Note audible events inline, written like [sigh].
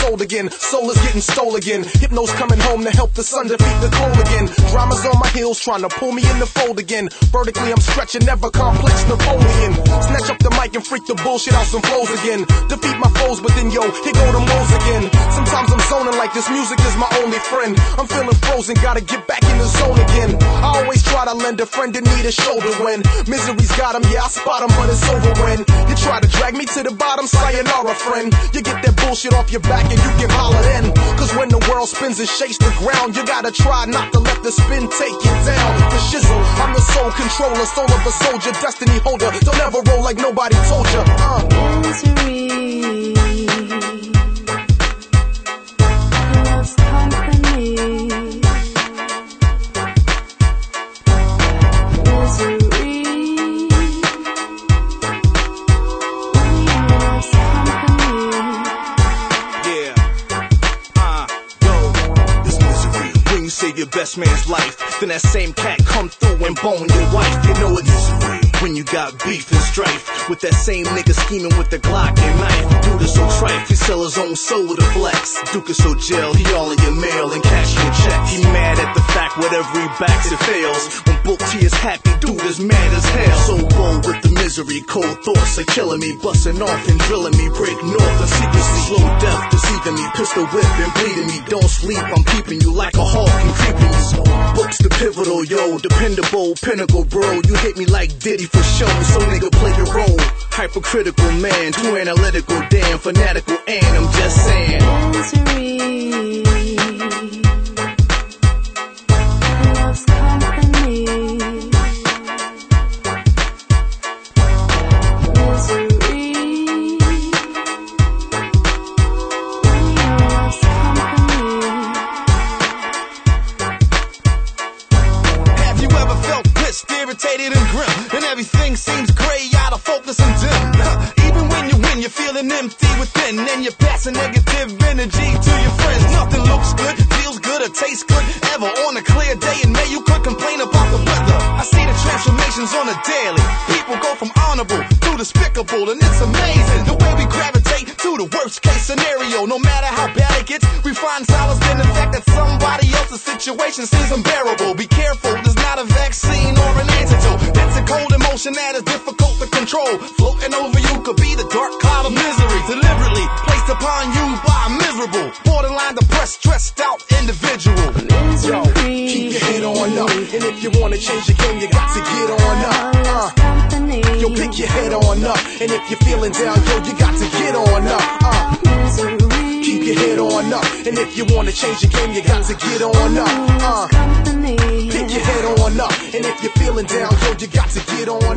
sold again. Soul is getting stole again. Hypno's coming home to help the sun defeat the cold again. Drama's on my heels trying to pull me in the fold again. Vertically I'm stretching, never complex Napoleon. Snatch up the mic and freak the bullshit out some flows again. Defeat my foes, but then yo, here go the moles again. Sometimes I'm like this music is my only friend. I'm feeling frozen, gotta get back in the zone again. I always try to lend a friend in need a shoulder when misery's got him, yeah, I spot him, but it's over when you try to drag me to the bottom, sayonara, friend. You get that bullshit off your back and you get holler then. Cause when the world spins and shakes the ground, you gotta try not to let the spin take you down. The shizzle, I'm the soul controller, soul of a soldier, destiny holder. Don't ever roll like nobody told you. Uh. Misery save your best man's life, then that same cat come through and bone your wife. You know it's. When you got beef and strife with that same nigga scheming with the Glock and knife. Dude is so trife, he sell his own soul to flex. Duke is so jail, he all in your mail and cash your check. He the fact whatever he backs it fails. When Booka T is happy, dude is mad as hell. So bold with the misery, cold thoughts are killing me, busting off and drilling me. Break north and secrecy, slow death deceiving me, pistol whip and bleeding me. Don't sleep, I'm keeping you like a hawk and creeping you. Books the pivotal, yo, dependable, pinnacle, bro. You hit me like Diddy for show, so nigga play your role. Hypercritical man, too analytical, damn fanatical, and I'm just saying. Misery irritated, and grim? And everything seems gray, out of focus and dim. [laughs] Even when you win, you're feeling empty within. And you're passing negative energy to your friends. Nothing looks good, feels good, or tastes good. Ever on a clear day in May, you could complain about the weather. I see the transformations on a daily. People go from honorable to despicable, and it's amazing the way we gravitate to the worst case scenario. No matter how bad it gets, we find solace in the fact that somebody else's situation seems unbearable. Be careful, there's not a vaccine or an emotion that is difficult to control. Floating over you could be the dark cloud of misery, deliberately placed upon you by a miserable, borderline depressed, stressed out individual. Yo, keep your head on up, and if you wanna change the game, you got to get on up. Uh. Yo, pick your head on up, and if you're feeling down, yo, you got to get on up. Uh. Keep your head on up, and if you wanna change the game, you got to get on up. Uh. Pick your head on up, and if you're feeling down, yo, you got to get on up.